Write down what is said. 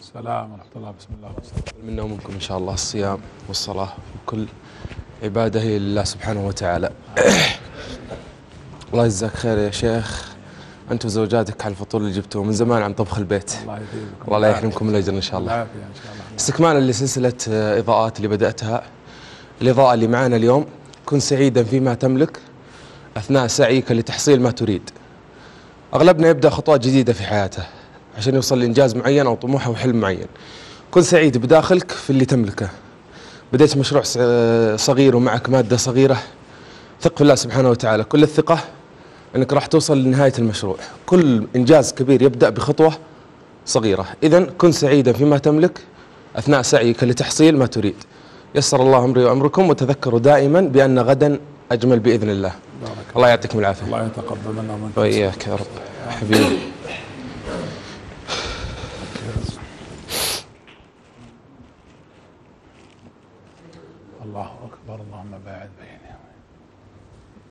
السلام ورحمة الله بسم الله. منا ومنكم إن شاء الله الصيام والصلاة وكل عبادة هي لله سبحانه وتعالى. الله يجزاك خير يا شيخ. أنت وزوجاتك على الفطور اللي جبتوه من زمان عن طبخ البيت. الله يثيبكم الله لا يحرمكم الأجر إن شاء الله. العافية إن شاء الله. استكمالا لسلسلة آه، إضاءات اللي بدأتها. الإضاءة اللي معنا اليوم كن سعيدا فيما تملك أثناء سعيك لتحصيل ما تريد. أغلبنا يبدأ خطوات جديدة في حياته. عشان يوصل لإنجاز معين أو طموح أو حلم معين. كن سعيد بداخلك في اللي تملكه. بديت مشروع صغير ومعك مادة صغيرة. ثق في الله سبحانه وتعالى. كل الثقة أنك راح توصل لنهاية المشروع. كل إنجاز كبير يبدأ بخطوة صغيرة. إذا كن سعيدا فيما تملك. أثناء سعيك لتحصيل ما تريد. يسر الله أمري وأمركم وتذكروا دائما بأن غدا أجمل بإذن الله. بارك الله يعطيكم العافية. الله يتقبل منا ومنكم. وإياك يا رب. حبيبي. الله أكبر اللهم باعد بيني